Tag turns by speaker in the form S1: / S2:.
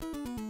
S1: Música